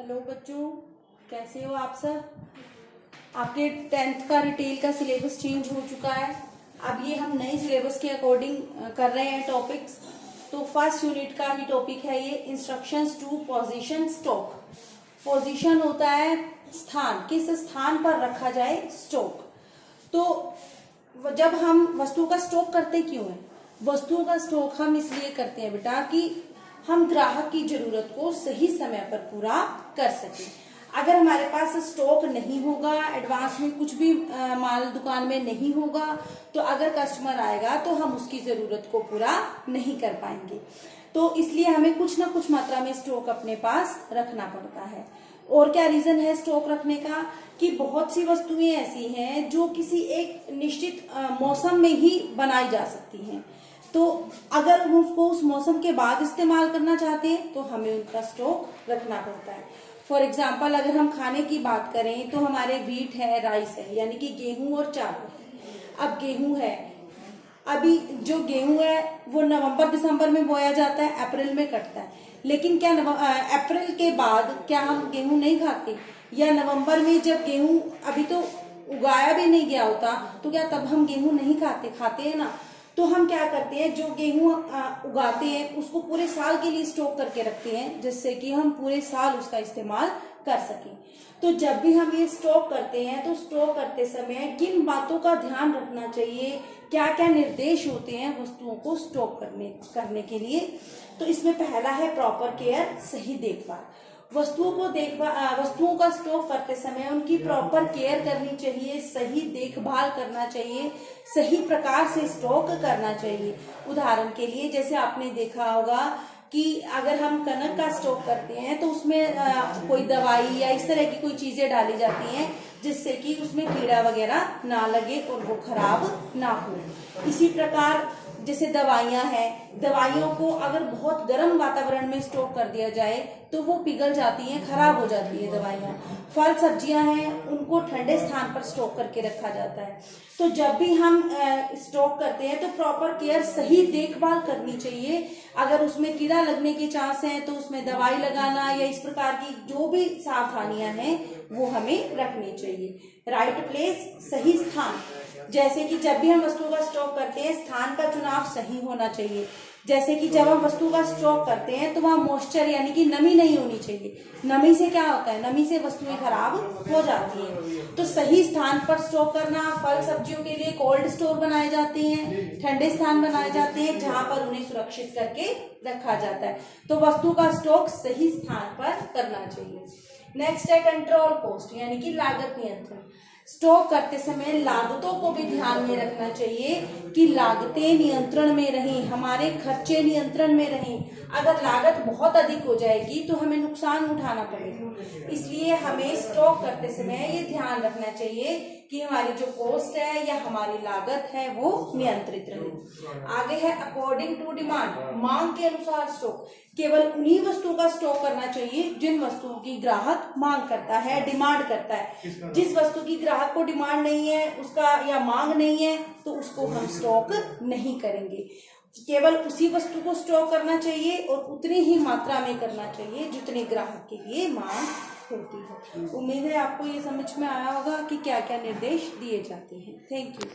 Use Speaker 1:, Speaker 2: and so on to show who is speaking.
Speaker 1: Hello बच्चों, कैसे हो आप सब? आपके टेंथ का रिटेल का सिलेबस चेंज हो चुका है। अब ये हम नए सिलेबस के अकॉर्डिंग कर रहे हैं टॉपिक्स तो फ़र्स्ट यूनिट का ही टॉपिक है ये instructions to position stock position होता है स्थान, किस स्थान पर रखा जाए स्टॉक तो जब हम वस्तु का स्टॉक करते क्यों है? वस्तुओं का स्टॉक हम इसलिए करते हैं बेटा कि हम ग्राहक की ज़रूरत को सही समय पर पूरा कर सके। अगर हमारे पास स्टॉक नहीं होगा एडवांस में कुछ भी आ, माल दुकान में नहीं होगा तो अगर कस्टमर आएगा तो हम उसकी ज़रूरत को पूरा नहीं कर पाएँगे। तो इसलिए हमें कुछ ना कुछ मात्रा में स्टॉक अपने पास रखना पड़ता है। और क्या रीजन है स्टॉक रखने का? कि बहुत सी वस्तुएँ ऐसी हैं जो किसी एक निश्चित मौसम में ही बनाई जा सकती हैं। तो अगर हम उसको उस मौसम के बाद इस्तेमाल करना चाहते हैं तो हमें उनका स्टॉक रखना पड़ता है। फॉर एग्ज़ाम्पल अगर हम खाने की बात करें तो हमारे वीट है राइस है, यानी कि गेहूँ और चावल। अब गेहूँ है। अभी जो गेहूँ है, वो नवंबर, दिसंबर में बोया जाता है, अप्रैल में कटता है। लेकिन क्या अप्रैल के बाद क्या हम गेहूँ नहीं खाते? या नवंबर में जब गेहूँ अभी तो उगाया भी नहीं गया होता तो क्या तब हम गेहूँ नहीं खाते? खाते हैं ना। तो हम क्या करते हैं, जो गेहूँ उगाते हैं, उसको पूरे साल के लिए स्टॉक करके रखते हैं, जिससे कि हम पूरे साल उसका इस्तेमाल कर सकें। तो जब भी हम ये स्टॉक करते हैं तो स्टॉक करते समय किन बातों का ध्यान रखना चाहिए क्या क्या निर्देश होते हैं वस्तुओं को स्टॉक करने करने के लिए? तो इसमें पहला है प्रॉपर केयर सही देखभाल। वस्तुओं को देखभाल वस्तुओं का स्टोव करते समय उनकी प्रॉपर केयर करनी चाहिए सही देखभाल करना चाहिए सही प्रकार से स्टॉक करना चाहिए। उदाहरण के लिए जैसे आपने देखा होगा कि अगर हम कनक का स्टॉक करते हैं तो उसमें आ, कोई दवाई या इस तरह की कोई चीज़ें डाली जाती हैं जिससे कि उसमें कीड़ा वगैरह ना लगे और वो खराब ना हो। इसी प्रकार जैसे दवाइयाँ हैं, दवाइयों को अगर बहुत गर्म वातावरण में स्टोर कर दिया जाए तो वो पिघल जाती हैं, खराब हो जाती है दवाइयाँ। फल, सब्ज़ियाँ हैं, उनको ठंडे स्थान पर स्टॉक करके रखा जाता है। तो जब भी हम स्टॉक करते हैं तो प्रॉपर केयर, सही देखभाल करनी चाहिए। अगर उसमें कीड़ा लगने के चांस हैं तो उसमें दवाई लगाना या इस प्रकार की जो भी सावधानियाँ हैं, वो हमें रखनी चाहिए। राइट प्लेस सही स्थान। जैसे कि जब भी हम वस्तुओं का स्टॉक करते हैं, स्थान का चुनाव सही होना चाहिए। जैसे कि जब हम वस्तु का स्टॉक करते हैं तो वहाँ मॉइस्चर यानी कि नमी नहीं होनी चाहिए। नमी से क्या होता है? नमी से वस्तुएँ खराब हो जाती हैं। तो सही स्थान पर स्टॉक करना, फल सब्जियों के लिए कोल्ड स्टोर बनाए जाते हैं, ठंडे स्थान बनाए जाते हैं, जहाँ पर उन्हें सुरक्षित करके रखा जाता है। तो वस्तु का स्टॉक सही स्थान पर करना चाहिए। नेक्स्ट है कंट्रोल कॉस्ट यानी कि लागत नियंत्रण। स्टॉक करते समय लागतों को भी ध्यान में रखना चाहिए कि लागतें नियंत्रण में रहें, हमारे खर्चे नियंत्रण में रहें। अगर लागत बहुत अधिक हो जाएगी तो हमें नुकसान उठाना पड़ेगा। इसलिए हमें स्टॉक करते समय ये ध्यान रखना चाहिए कि हमारी जो कॉस्ट है या हमारी लागत है, वो नियंत्रित रहे। आगे है अकॉर्डिंग टू डिमांड मांग के अनुसार स्टॉक केवल उन्हीं वस्तुओं का स्टॉक करना चाहिए जिन वस्तुओं की ग्राहक मांग करता है डिमांड करता है। जिस वस्तु की ग्राहक को डिमांड नहीं है, उसका या मांग नहीं है तो उसको हम स्टॉक नहीं करेंगे। केवल उसी वस्तु को स्टॉक करना चाहिए और उतनी ही मात्रा में करना चाहिए जितने ग्राहक के लिए मांग होती है। उम्मीद है आपको ये समझ में आया होगा कि क्या क्या निर्देश दिए जाते हैं। Thank you